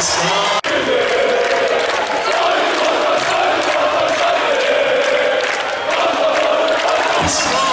Let's go.